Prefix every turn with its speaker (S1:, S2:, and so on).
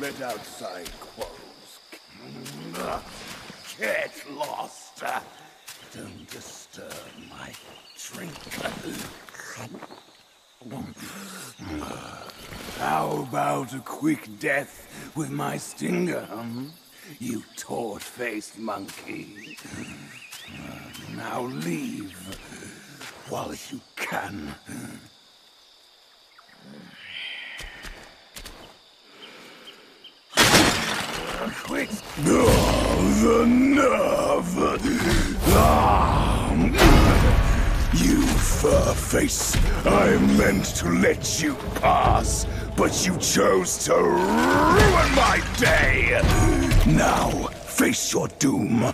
S1: let outside quarrels. Get lost. Don't disturb my drink. How about a quick death with my stinger, hmm? You torch-faced monkey. Now leave while you can. Quit! Oh, the nerve! Ah. You fur face! I meant to let you pass, but you chose to ruin my day! Now, face your doom!